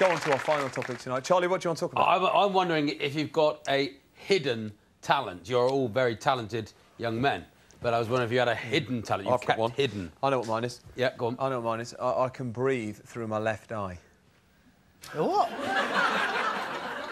go on to our final topic tonight. Charlie, what do you want to talk about? I'm, I'm wondering if you've got a hidden talent. You're all very talented young men, but I was wondering if you had a hidden mm. talent. You've I've got kept one. hidden. I know what mine is. Yeah, go on. I know what mine is. I, I can breathe through my left eye. What?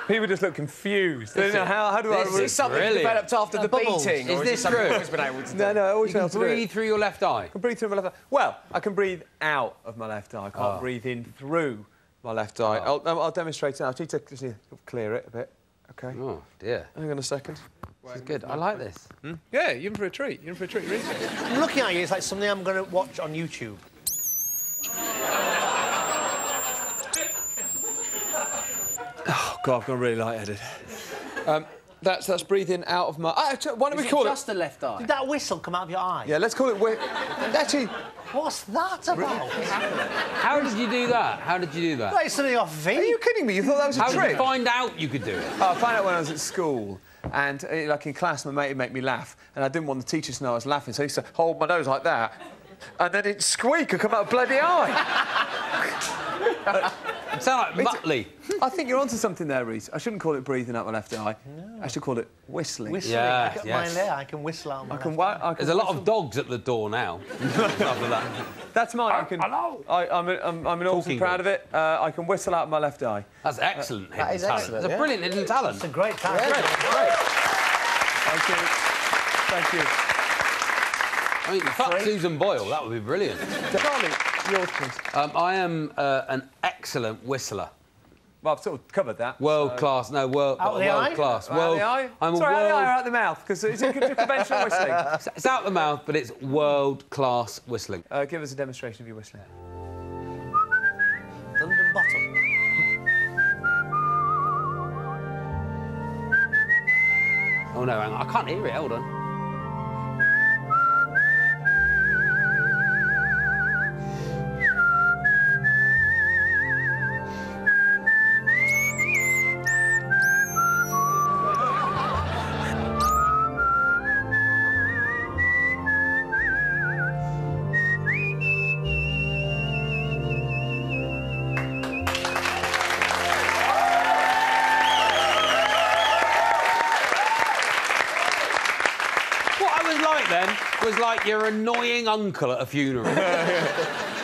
People just look confused. They don't know how, how do I... this is Is something Brilliant. developed after the bubbles. beating? Is or this is it something true? you've always been able to do? No, no, I always You can how it. breathe through your left eye. I can breathe through my left eye. Well, I can breathe out of my left eye. I can't Oh. breathe in through my left eye. I'll, I'll I'll demonstrate it now. I need to just need to clear it a bit. OK. Oh dear, Hang on a second. this is good. I like this. Yeah, you're in for a treat. You're in for a treat, really. I'm looking at you, it's like something I'm going to watch on YouTube. Oh, God, I've gone really lightheaded. Um, that's, that's breathing out of my... Ah, why don't we call it... just the left eye? Did that whistle come out of your eye? Yeah, let's call it... wi- Actually, What's that about? How did you do that? How did you do that? Like something off V. are you kidding me? You thought that was a How did trick? you find out you could do it? Oh, I found out when I was at school, and uh, like in class, my mate would make me laugh, and I didn't want the teachers to know I was laughing, so he used to hold my nose like that, and then it'd squeak and come out a bloody eye. It sounded like Muttley. I think you're onto something there, Reece. I shouldn't call it breathing out my left eye. No. I should call it whistling. Whistling. Yeah, I got yes. mine there. I can whistle out my I can, left wa- eye. I can There's a lot of dogs at the door now. After that. That's mine. I can. hello. I, I'm, I'm, I'm enormously Talking proud of it. Uh, I can whistle out my left eye. That's excellent. hidden is talent. excellent, It's a yeah. brilliant hidden talent. It's a great time. Great, great. Thank you. Thank you. I mean, fuck Susan Boyle. That would be brilliant. Charlie, your please. Um, I am uh, an excellent whistler. Well, I've sort of covered that. World so- class. No, world, Out of the world eye? class. Out World, the eye? I'm a Sorry, out the eye or out the mouth? Because it's a con- conventional whistling. It's out the mouth, but it's world class whistling. Uh, give us a demonstration of your whistling. London Bottom. Oh no, hang on. I can't hear it. Hold on. Like then was like your annoying uncle at a funeral.